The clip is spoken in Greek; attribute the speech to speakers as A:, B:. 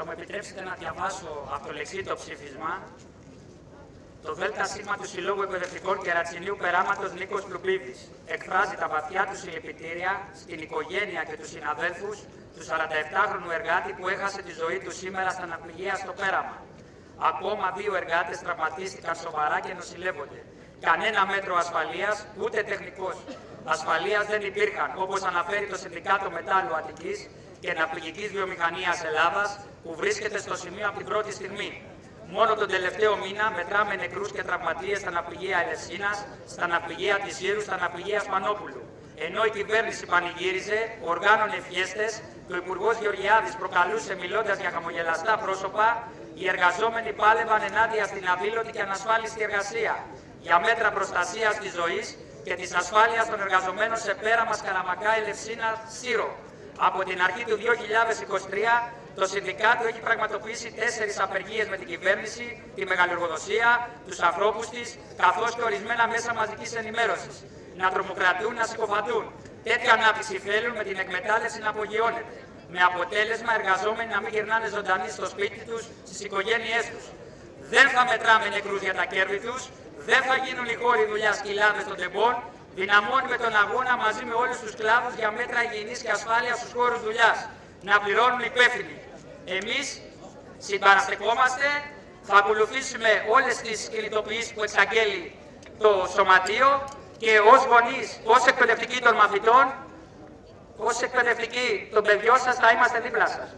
A: Θα μου επιτρέψετε να διαβάσω από το λεξί το ψήφισμα. Το ΔΣ του Συλλόγου Εκπαιδευτικών Κερατσινίου Περάματος Νίκος Πλουμπίδη εκφράζει τα βαθιά του συλληπιτήρια στην οικογένεια και τους συναδέλφους του 47χρονου εργάτη που έχασε τη ζωή του σήμερα στα αναπληγεία στο Πέραμα. Ακόμα δύο εργάτες τραυματίστηκαν σοβαρά και νοσηλεύονται. Κανένα μέτρο ασφαλείας, ούτε τεχνικός ασφαλείας δεν υπήρχαν, όπως αναφέρει το Συνδικάτο Μετάλλου Αττικής και Ναυπηγική Βιομηχανίας Ελλάδας, που βρίσκεται στο σημείο από την πρώτη στιγμή. Μόνο τον τελευταίο μήνα μετράμε νεκρούς και τραυματίες στα ναυπηγεία Ελευσίνας, στα ναυπηγεία της Γύρου, στα ναυπηγεία Σπανόπουλου. Ενώ η κυβέρνηση πανηγύριζε, οργάνωνε φιέστες και ο Υπουργός Γεωργιάδης προκαλούσε μιλώντας για χαμογελαστά πρόσωπα, οι εργαζόμενοι πάλευαν ενάντια στην αδήλωτη και ανασφάλιστη εργασία για μέτρα προστασίας της ζωής και της ασφάλειας των εργαζομένων σε πέρα μας Καραμακά, Ελευσίνα, Σύρο. Από την αρχή του 2023 το Συνδικάτο έχει πραγματοποιήσει τέσσερις απεργίες με την κυβέρνηση, τη μεγαλουργοδοσία, τους ανθρώπους της, καθώς και ορισμένα μέσα μαζικής ενημέρωσης. Να τρομοκρατούν, να συκοφαντούν. Τέτοια ανάπτυξη θέλουν με την εκμετάλλευση να απογειώνεται. Με αποτέλεσμα εργαζόμενοι να μην γυρνάνε ζωντανοί στο σπίτι τους, στις οικογένειές τους. Δεν θα μετράμε νεκρούς για τα κέρδη τους, δεν θα γίνουν οι χώροι δουλειάς σκυλάδες των τεμπών, δυναμώνουμε τον αγώνα μαζί με όλους τους κλάδους για μέτρα υγιεινής και ασφάλειας στους χώρους δουλειάς. Να πληρώνουν υπεύθυνοι. Εμείς συμπαραστεκόμαστε, θα ακολουθήσουμε όλες τις κινητοποιήσεις που εξαγγέλει το Σωματείο και ως γονείς, ως εκπαιδευτικοί των μαθητών, ως εκπαιδευτικοί των παιδιών σας θα είμαστε δίπλα σας.